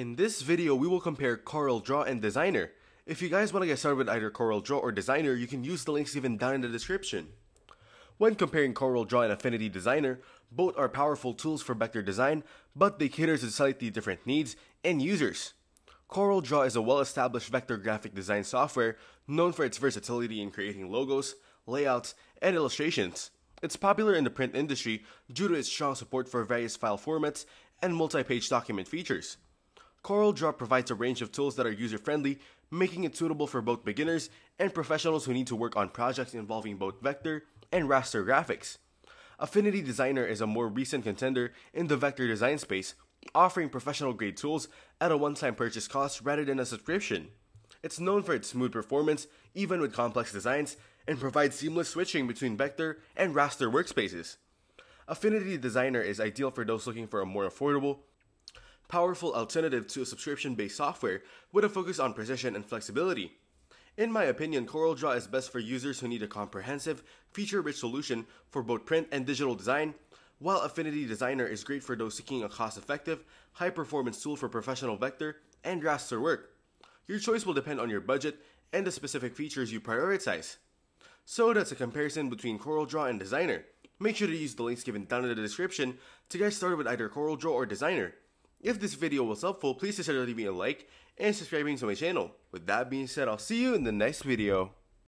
In this video, we will compare Corel Draw and Designer. If you guys want to get started with either Corel Draw or Designer, you can use the links given down in the description. When comparing Corel Draw and Affinity Designer, both are powerful tools for vector design, but they cater to slightly different needs and users. Corel Draw is a well-established vector graphic design software known for its versatility in creating logos, layouts, and illustrations. It's popular in the print industry due to its strong support for various file formats and multi-page document features. Corel Draw provides a range of tools that are user-friendly, making it suitable for both beginners and professionals who need to work on projects involving both vector and raster graphics. Affinity Designer is a more recent contender in the vector design space, offering professional grade tools at a one-time purchase cost rather than a subscription. It's known for its smooth performance, even with complex designs, and provides seamless switching between vector and raster workspaces. Affinity Designer is ideal for those looking for a more affordable, powerful alternative to a subscription based software with a focus on precision and flexibility. In my opinion, CorelDRAW is best for users who need a comprehensive, feature rich solution for both print and digital design, while Affinity Designer is great for those seeking a cost effective, high performance tool for professional vector and raster work. Your choice will depend on your budget and the specific features you prioritize. So that's a comparison between CorelDRAW and Designer. Make sure to use the links given down in the description to get started with either CorelDRAW or Designer. If this video was helpful, please consider leaving a like and subscribing to my channel. With that being said, I'll see you in the next video.